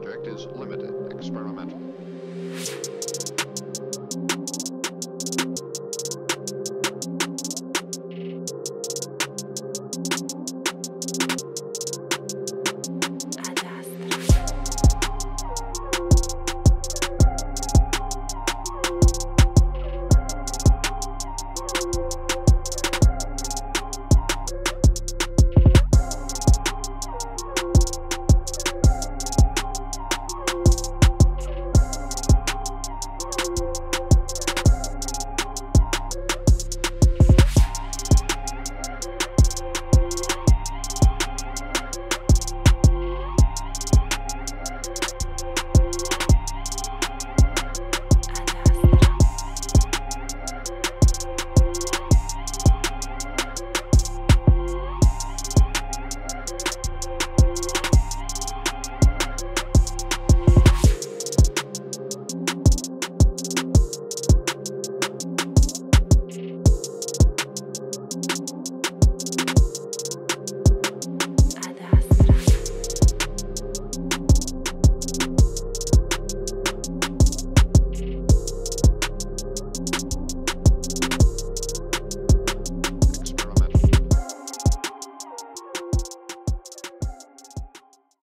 project is limited experimental.